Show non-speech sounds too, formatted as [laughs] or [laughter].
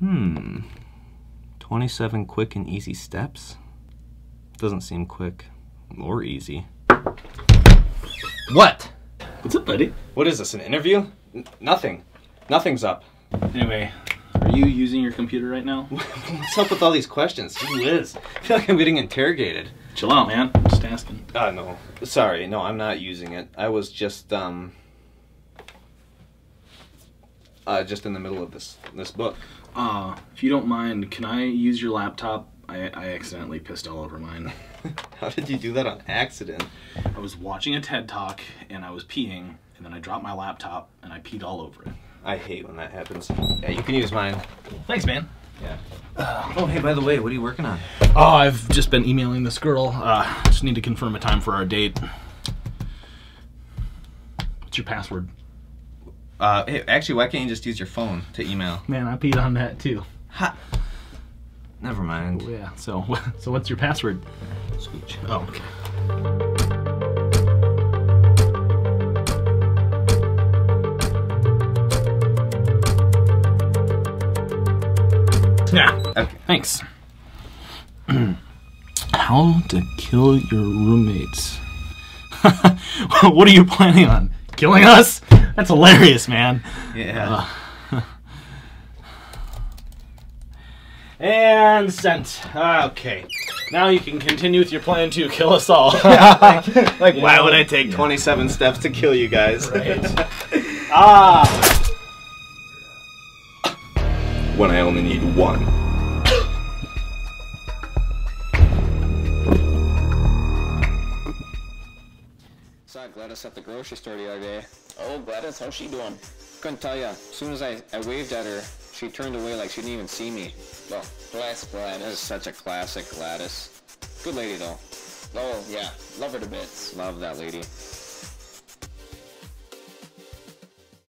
Hmm. 27 quick and easy steps? Doesn't seem quick or easy. What? What's up, buddy? What is this, an interview? N- nothing. Nothing's up. Anyway, are you using your computer right now? [laughs] What's up with all these questions? Who is? I feel like I'm getting interrogated. Chill out, man. Just asking. Uh, no. Sorry, no, I'm not using it. I was just, um... Uh, just in the middle of this this book. Uh, if you don't mind, can I use your laptop? I, I accidentally pissed all over mine. [laughs] How did you do that on accident? I was watching a TED Talk and I was peeing, and then I dropped my laptop and I peed all over it. I hate when that happens. Yeah, you can use mine. Thanks, man. Yeah. oh, hey, by the way, what are you working on? Oh, I've just been emailing this girl. Uh, just need to confirm a time for our date. What's your password? Uh, hey, actually, why can't you just use your phone to email? Man, I peed on that too. Ha. Never mind. Yeah. So, [laughs] so what's your password? Scooch. Oh, okay. Yeah. Okay. Thanks. [clears throat] How to kill your roommates? [laughs] what are you planning on? Killing us? That's hilarious, man. Yeah. [laughs] And sent. Okay. Now you can continue with your plan to kill us all. [laughs] like, why would I take 27 steps to kill you guys? [laughs] ah. when I only need one. Saw Gladys at the grocery store the other day. Oh, Gladys, how's she doing? Couldn't tell ya. As soon as I, I waved at her, she turned away like she didn't even see me. Well, Gladys. is such a classic Gladys. Good lady though. Oh, yeah. Love her to bits. Love that lady.